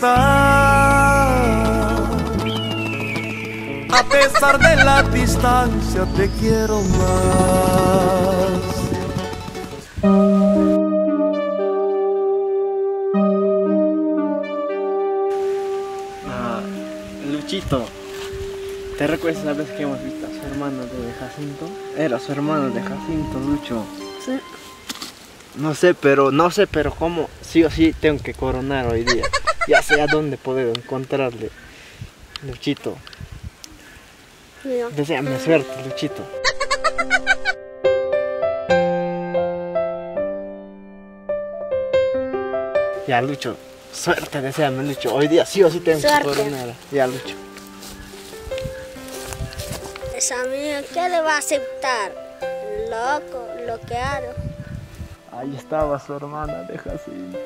A pesar de la distancia, te quiero más. Ah, Luchito, ¿te recuerdas la vez que hemos visto a su hermano de Jacinto? Era su hermano de Jacinto, Lucho. Sí. No sé, pero no sé, pero cómo sí o sí tengo que coronar hoy día. Ya sé a dónde puedo encontrarle. Luchito, deseame suerte, Luchito. Ya, Lucho, suerte, deseame, Lucho. Hoy día sí o sí tengo Suerte. que coronar. Ya, Lucho. Esa amiga, ¿qué le va a aceptar? Loco, lo que hago. Ahí estaba su hermana de Jacinto.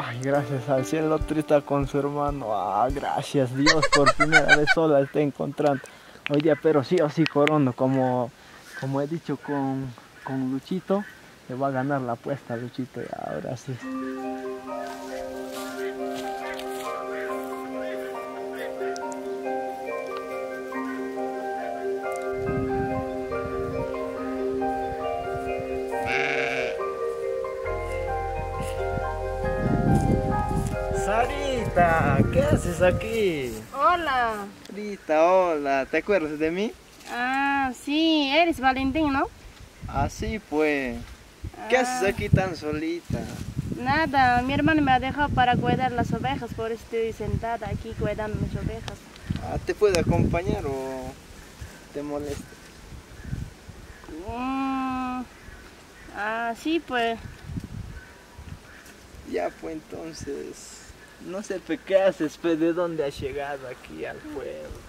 Ay, gracias al cielo, triste con su hermano. Ah, gracias Dios, por primera vez sola está encontrando. Hoy día, pero sí o sí corono, como, como he dicho con, con Luchito, le va a ganar la apuesta Luchito y ahora sí. ¿Qué haces aquí? Hola. Sarita, hola, ¿te acuerdas de mí? Ah, sí, eres Valentín, ¿no? Así pues. ¿Qué haces aquí tan solita? Nada, mi hermano me ha dejado para cuidar las ovejas, por eso estoy sentada aquí cuidando mis ovejas. Ah, ¿Te puedo acompañar o te molesta? Mm, ah, sí, pues. Ya pues entonces, no sé qué haces, pues, de dónde has llegado aquí al pueblo.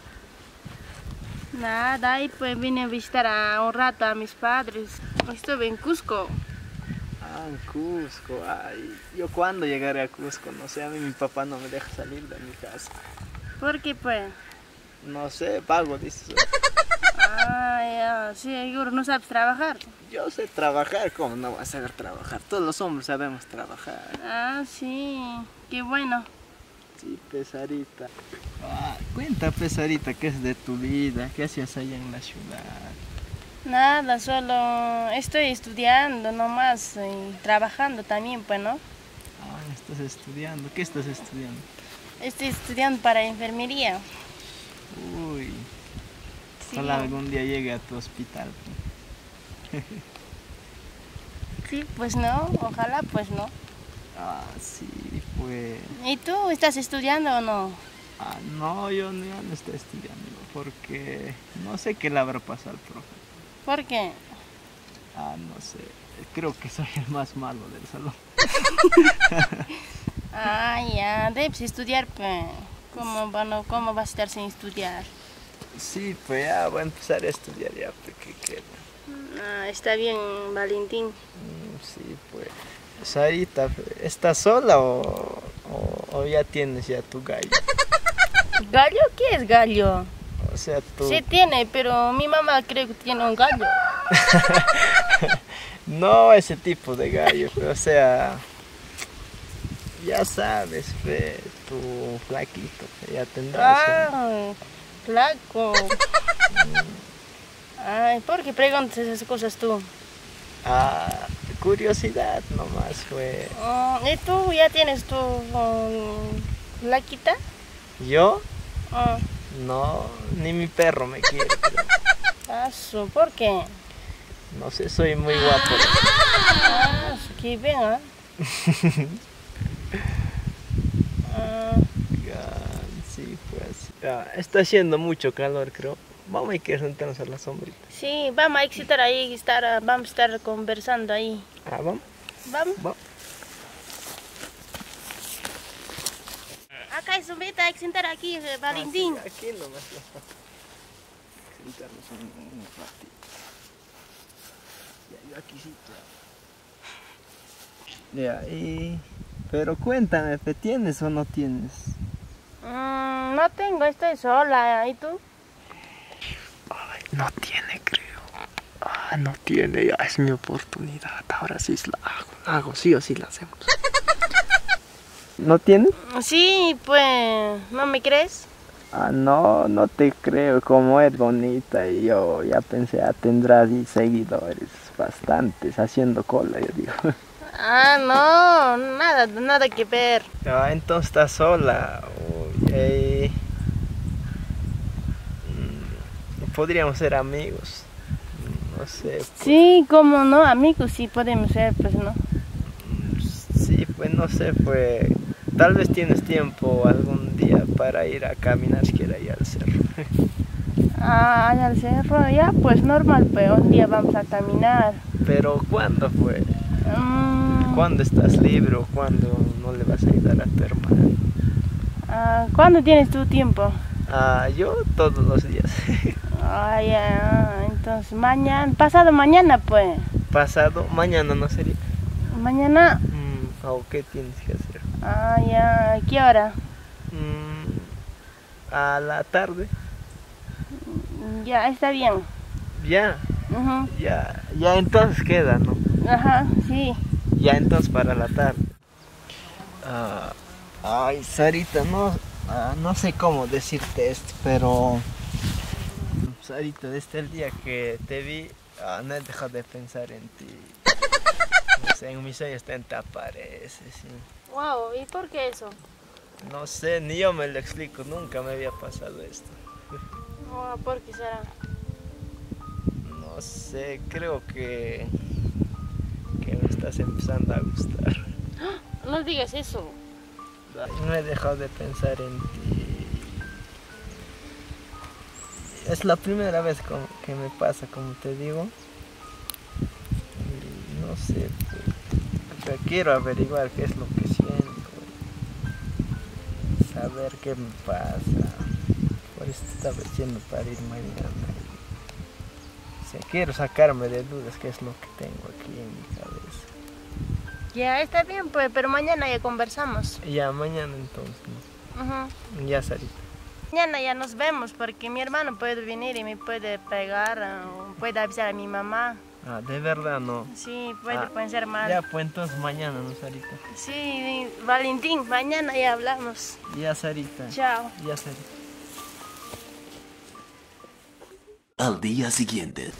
Nada, y pues vine a visitar a un rato a mis padres. Estuve en Cusco. Ah, en Cusco, ay, yo cuándo llegaré a Cusco, no sé, a mí mi papá no me deja salir de mi casa. Porque pues. No sé, pago, dices. Ah, ya, sí, no sabes trabajar. Yo sé trabajar, ¿cómo no voy a saber trabajar? Todos los hombres sabemos trabajar. Ah, sí, qué bueno. Sí, Pesarita. Ah, cuenta, Pesarita, ¿qué es de tu vida? ¿Qué hacías allá en la ciudad? Nada, solo estoy estudiando nomás y trabajando también, pues, ¿no? Ah, estás estudiando. ¿Qué estás estudiando? Estoy estudiando para enfermería. Sí, ojalá algún día llegue a tu hospital. sí, pues no, ojalá pues no. Ah, sí, pues. ¿Y tú estás estudiando o no? Ah, no, yo no, yo no estoy estudiando porque no sé qué le habrá pasado al profe. ¿Por qué? Ah, no sé. Creo que soy el más malo del salón. Ah, ya, debes estudiar, pues. ¿Cómo, bueno, ¿Cómo vas a estar sin estudiar? Sí, pues ya voy a empezar a estudiar ya, pues qué queda. Ah, está bien, Valentín. Mm, Sí, pues. Sarita, ¿estás sola o, o, o ya tienes ya tu gallo? ¿Gallo? ¿Qué es gallo? O sea, tú... Sí tiene, pero mi mamá creo que tiene un gallo. No ese tipo de gallo, pero, o sea... Ya sabes, fe, tu flaquito, ya tendrás un- Ah, flaco. Ay, ¿por qué preguntas esas cosas tú? Ah, curiosidad nomás fue. Ah, ¿Y tú ya tienes tu um, flaquita? ¿Yo? Ah, No, ni mi perro me quiere. su, ¿por qué? No sé, soy muy guapo. Ah, qué bien, ¿ah? Ah, Ya, Sí, pues. Ya, está haciendo mucho calor, creo. Vamos a que sentarnos a la sombrita. sí, vamos a estar ahí, estar, ah, vamos a estar conversando ahí. Ah, vamos. Vamos. Vamos. Acá hay sombrita, hay que sentar aquí, eh, Valentín. Ah, sí, aquí nomás. Sentarnos un, un ratito. Ya, yo aquí sí. Ya, Ya, y... Pero cuéntame, ¿te tienes o no tienes? Mm, no tengo, estoy sola. ¿Y tú? Ay, no tiene, creo. Ah, no tiene, ya es mi oportunidad. Ahora sí la hago, la hago, sí o sí la hacemos. ¿No tienes? Sí, pues, ¿no me crees? Ah, no, no te creo. Como es bonita y yo ya pensé, ah, tendrás y seguidores bastantes haciendo cola, yo digo. Ah, no, nada, nada que ver. Ah, entonces estás sola. Eh, Podríamos ser amigos. No sé. pues, Sí, como no, amigos, sí podemos ser, pues no. Sí, pues no sé, pues tal vez tienes tiempo algún día para ir a caminar siquiera ahí al cerro. Ah, allá al cerro, ya, pues normal, pues un día vamos a caminar. Pero ¿cuándo fue? Mm, ¿Cuándo estás libre o cuándo no le vas a ayudar a tu hermano? Ah, ¿Cuándo tienes tu tiempo? Ah, yo todos los días. Ah, ya, entonces mañana, pasado mañana, pues. Pasado, mañana no sería. Mañana, Mm, ¿O qué tienes que hacer? ah, ya, ¿a qué hora? Mm, a la tarde. Ya, está bien. Ya, Ujú, ya, ya entonces queda, ¿no? Ajá, sí. Ya entonces para la tarde. Ah, ay, Sarita, no, ah, no sé cómo decirte esto, pero Sarita, desde el día que te vi, ah, no he dejado de pensar en ti. No sé, en mis sueños te apareces. sí. Wow, ¿y por qué eso? No sé, ni yo me lo explico, nunca me había pasado esto. ¿Por qué será? No sé, creo que, que me estás empezando a gustar. No digas eso. No he dejado de pensar en ti. Es la primera vez que me pasa, como te digo. No sé, pues, quiero averiguar qué es lo que siento. Saber qué me pasa. Por eso estaba diciendo para ir mañana. O sea, quiero sacarme de dudas qué es lo que tengo aquí en mi cabeza. Ya, está bien, pues, pero mañana ya conversamos. Ya, mañana entonces. Ya, Sarita. Mañana ya nos vemos porque mi hermano puede venir y me puede pegar o puede avisar a mi mamá. Ah, de verdad no. Sí, puede Ah, pensar mal. Ya, pues entonces mañana, ¿no, Sarita? Sí, Valentín, mañana ya hablamos. Ya, Sarita. Chao. Ya, Sarita. Al día siguiente.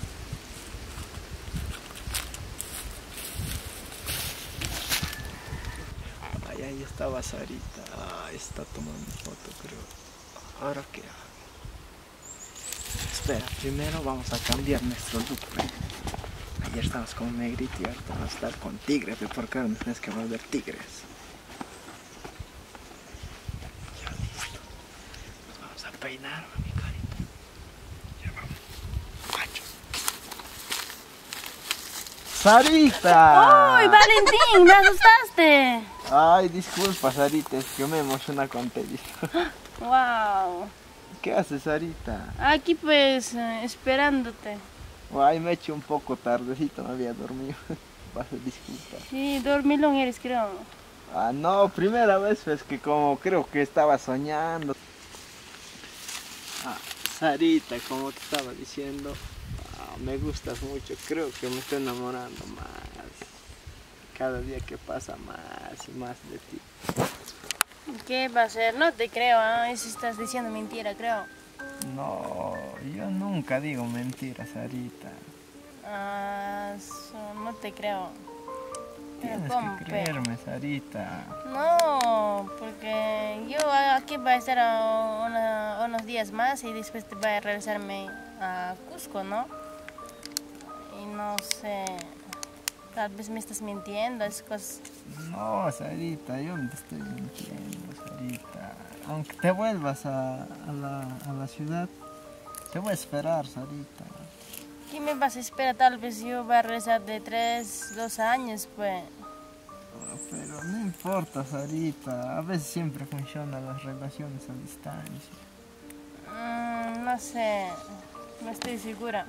Ay, ahí estaba Sarita. Ah, está tomando foto, creo. Ahora qué hago. Espera, primero vamos a cambiar nuestro look. pe. Ayer estábamos con negrito y ahorita vamos a estar con tigre, pe, porque ahora nos tienes que volver tigres. Ya listo. Nos vamos a peinar, mi carita. Ya vamos. Macho. ¡Sarita! ¡Uy, Valentín! ¡Me asustaste! Ay, disculpa, Sarita, es que me emociona con te vi. ¡Wow! ¿Qué haces, Sarita? Aquí pues, eh, esperándote. Ay, me eché un poco tardecito, me había dormido. Vas a disculpar. Sí, dormilón eres, creo. Ah, no, primera vez, pues que como creo que estaba soñando. Ah, Sarita, como te estaba diciendo, ah, me gustas mucho, creo que me estoy enamorando más. Cada día que pasa más y más de ti. ¿Qué va a ser? No te creo, ¿ah? Eso estás diciendo mentira, creo. No, yo nunca digo mentiras, Sarita. Ah, no te creo. Tienes ¿cómo, que creerme, Sarita. No, porque yo aquí voy a estar ah, una- unos días más y después te voy a regresarme a Cusco, ¿no? Y no sé, tal vez me estás mintiendo, es cosas... No, Sarita, yo no te estoy mintiendo, Sarita. Aunque te vuelvas a, a la, a la ciudad, te voy a esperar, Sarita. ¿Qué me vas a esperar? Tal vez yo voy a regresar de tres, dos años, pues. Ah, Pero no importa, Sarita. A veces siempre funcionan las relaciones a distancia. Mm, no sé, no estoy segura.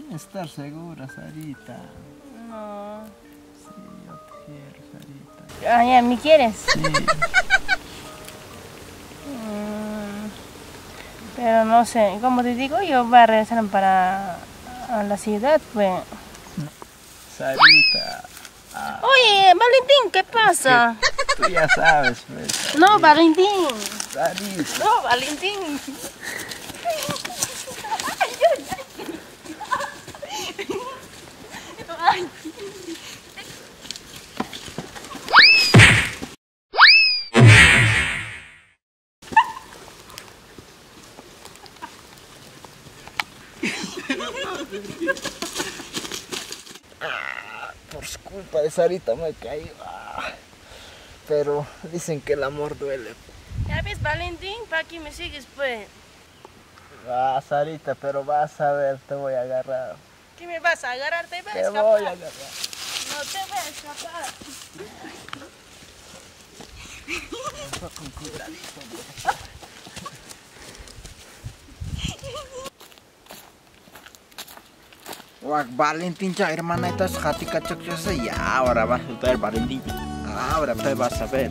Tienes que estar segura, Sarita. No. Sí, yo te quiero, Sarita. Ah, ya, ¿me quieres? Sí, Mm, pero no sé, como te digo, yo voy a regresar para a la ciudad, pues. Sarita. Oye, Valentín, ¿qué pasa? Tú ya sabes, pues. No, Valentín. Sarita. No, Valentín. Por culpa de Sarita me caí. Ah. Pero dicen que el amor duele. Ya ves, Valentín, ¿para qué me sigues, pues? Ah, Sarita, pero vas a ver, te voy a agarrar. ¿Qué me vas a agarrar? Te vas a Te escapar. voy a agarrar. No te voy a escapar. Valentín, ya hermana, estás jatica, ya ahora vas a ver Valentín. Ahora te vas a ver.